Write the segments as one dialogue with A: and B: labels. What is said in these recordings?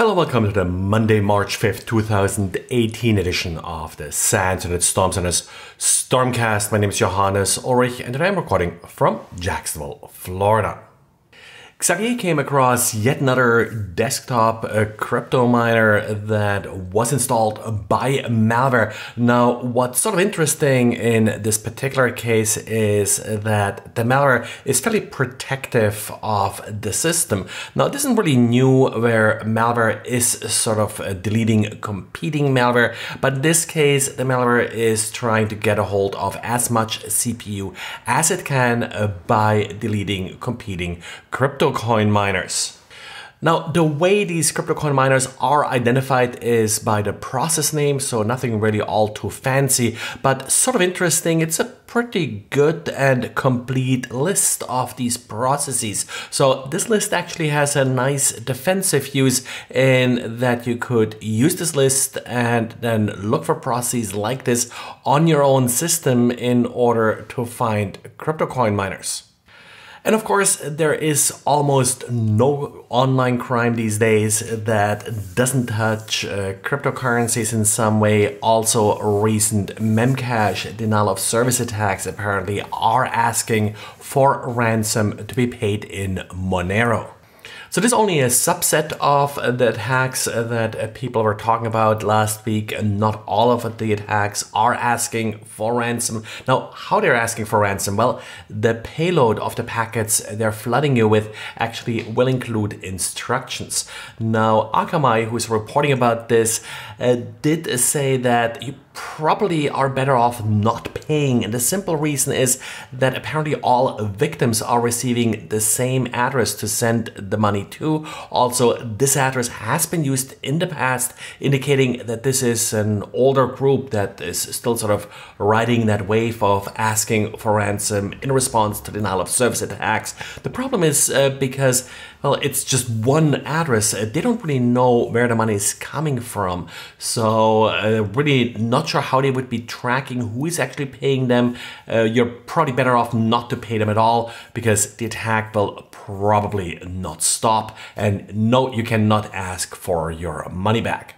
A: Hello, welcome to the Monday, March 5th, 2018 edition of the SANS Internet Storm Center's Stormcast. My name is Johannes Ulrich and today I'm recording from Jacksonville, Florida. Xavier came across yet another desktop crypto miner that was installed by malware. Now, what's sort of interesting in this particular case is that the malware is fairly protective of the system. Now, this isn't really new where malware is sort of uh, deleting competing malware, but in this case, the malware is trying to get a hold of as much CPU as it can uh, by deleting competing crypto coin miners. Now, the way these crypto coin miners are identified is by the process name, so nothing really all too fancy, but sort of interesting. It's a pretty good and complete list of these processes. So this list actually has a nice defensive use in that you could use this list and then look for processes like this on your own system in order to find crypto coin miners. And of course, there is almost no online crime these days that doesn't touch uh, cryptocurrencies in some way. Also, recent Memcache denial of service attacks apparently are asking for ransom to be paid in Monero. So this is only a subset of uh, the attacks uh, that uh, people were talking about last week. And not all of the attacks are asking for ransom. Now, how they're asking for ransom? Well, the payload of the packets they're flooding you with actually will include instructions. Now, Akamai, who's reporting about this, uh, did say that you probably are better off not paying. And the simple reason is that apparently all victims are receiving the same address to send the money to. Also, this address has been used in the past, indicating that this is an older group that is still sort of riding that wave of asking for ransom in response to denial of service attacks. The problem is uh, because well, it's just one address. Uh, they don't really know where the money is coming from. So, uh, really not sure how they would be tracking who is actually paying them. Uh, you're probably better off not to pay them at all because the attack will probably not stop. And no, you cannot ask for your money back.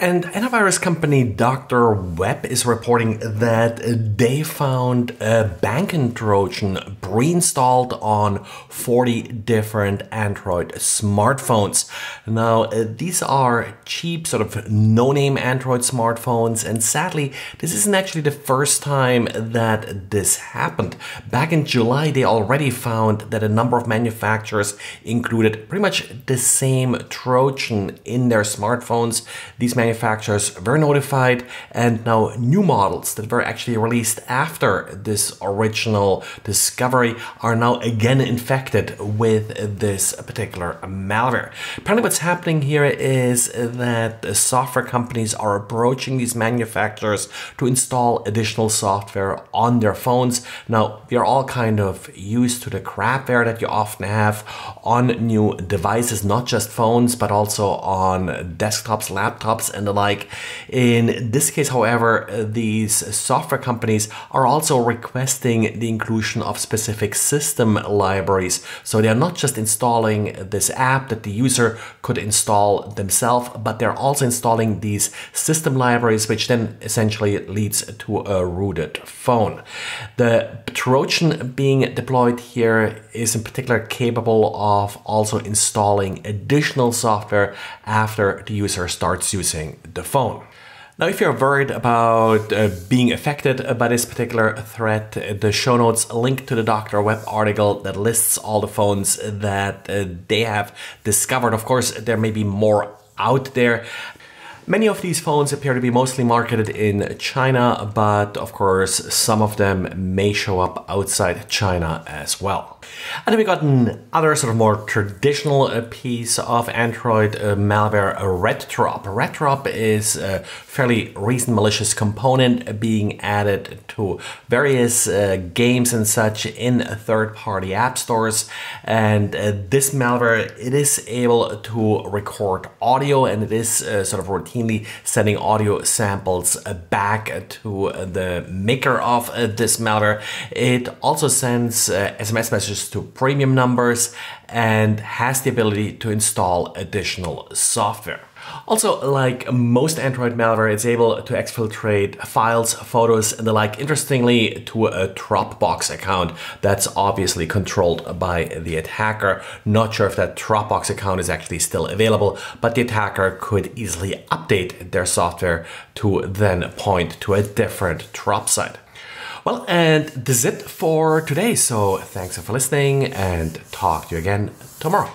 A: And antivirus company Dr. Web is reporting that they found a banking Trojan pre-installed on 40 different Android smartphones. Now, uh, these are cheap, sort of no-name Android smartphones, and sadly, this isn't actually the first time that this happened. Back in July, they already found that a number of manufacturers included pretty much the same Trojan in their smartphones. These manufacturers were notified and now new models that were actually released after this original discovery are now again infected with this particular malware. Apparently what's happening here is that software companies are approaching these manufacturers to install additional software on their phones. Now, we are all kind of used to the crapware that you often have on new devices, not just phones, but also on desktops, laptops, and the like. In this case, however, these software companies are also requesting the inclusion of specific system libraries. So they are not just installing this app that the user could install themselves, but they're also installing these system libraries, which then essentially leads to a rooted phone. The Trojan being deployed here is in particular capable of also installing additional software after the user starts using the phone. Now, if you're worried about uh, being affected by this particular threat, the show notes link to the Dr. Web article that lists all the phones that uh, they have discovered. Of course, there may be more out there. Many of these phones appear to be mostly marketed in China, but of course, some of them may show up outside China as well. And then we got another sort of more traditional uh, piece of Android uh, malware, RedDrop. RedDrop is a fairly recent malicious component being added to various uh, games and such in third-party app stores. And uh, this malware, it is able to record audio and it is uh, sort of routinely sending audio samples uh, back to the maker of this malware. It also sends SMS messages messages to premium numbers and has the ability to install additional software. Also, like most Android malware, it's able to exfiltrate files, photos, and the like, interestingly, to a Dropbox account that's obviously controlled by the attacker. Not sure if that Dropbox account is actually still available, but the attacker could easily update their software to then point to a different drop site. Well, and this is it for today. So thanks for listening and talk to you again tomorrow.